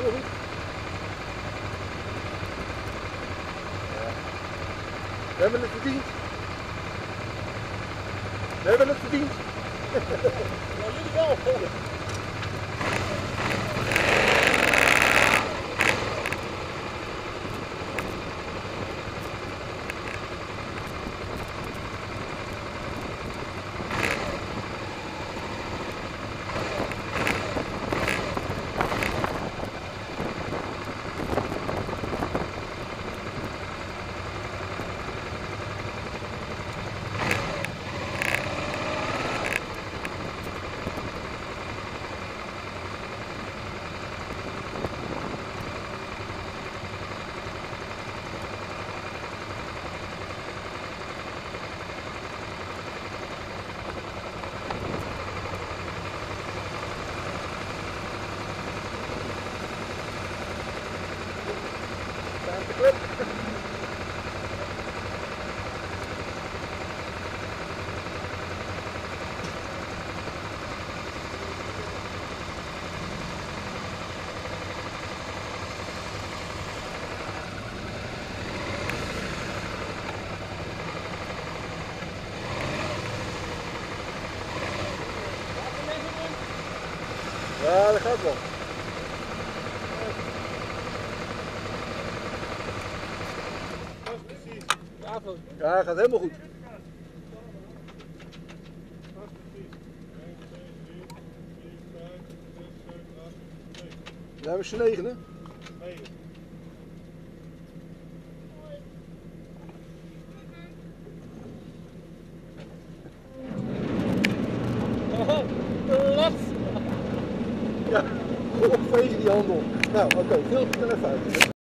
We hebben het verdiend. We hebben het verdiend. Ja, jullie wel. Ja, dat gaat wel. Ja, dat gaat helemaal goed. Dat is precies. 1, 2, 3, 4, 5, 6, 7, 8, 9. We hebben z'n negen, hè? 9. Lat! Ja, opvegen die handel. Nou, oké, veel te even uit.